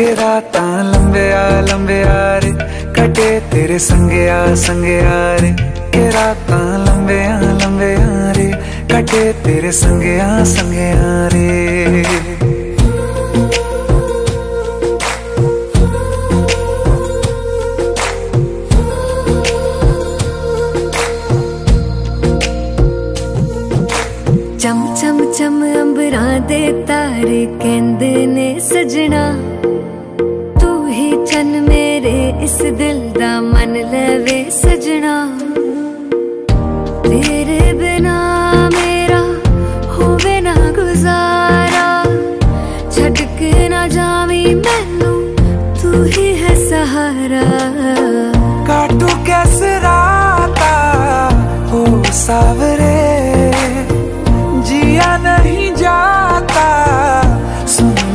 के रात लंबे आ लंबे आ रे। कटे तेरे संगे आ संगे आ रे। के रात लंबे आ लंबे आ रे। कटे तेरे संगे आ संगे आ रे। ਅੰਬਰਾਂ ਦੇ ਤਾਰੇ ਕਹਿੰਦੇ ਨੇ ਸਜਣਾ ਤੂੰ ਹੀ ਚੰਨ ਮੇਰੇ ਇਸ ਦਿਲ ਦਾ ਮਨ ਲਵੇ ਸਜਣਾ ਤੇਰੇ ਬਿਨਾ ਮੇਰਾ ਹੋਵੇ ਨਾ ਗੁਜ਼ਾਰਾ ਛੱਡ ਕੇ ਨਾ ਜਾਵੀਂ ਮੈਨੂੰ ਤੂੰ ਹੀ ਹੈ ਸਹਾਰਾ ਕਾਟੂ ਕੈਸੇ ਰਾਤਾ ਹੋ ਸਾਵਰ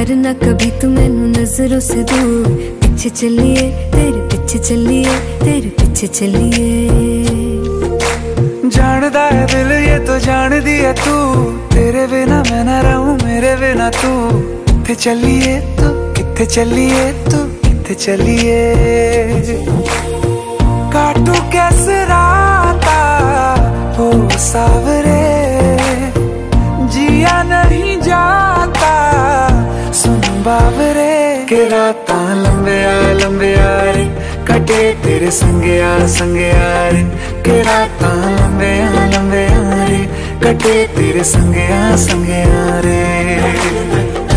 करना कभी तू मैनू नज़रों से दूर पीछे चलिए तेरे पीछे चलिए तेरे पीछे चलिए जानदा है दिल ये तो जान दिया तू तेरे बिना मैं न रहूँ मेरे बिना तू कितने चलिए तू कितने चलिए तू कितने चलिए काटू कैसे राता हो सावरे के रात, लंबे आ लंबे आ रे। कटे तेरे संगे आ संगे आ रे। के रात, लंबे आ लंबे आ रे। कटे तेरे संगे आ संगे आ रे।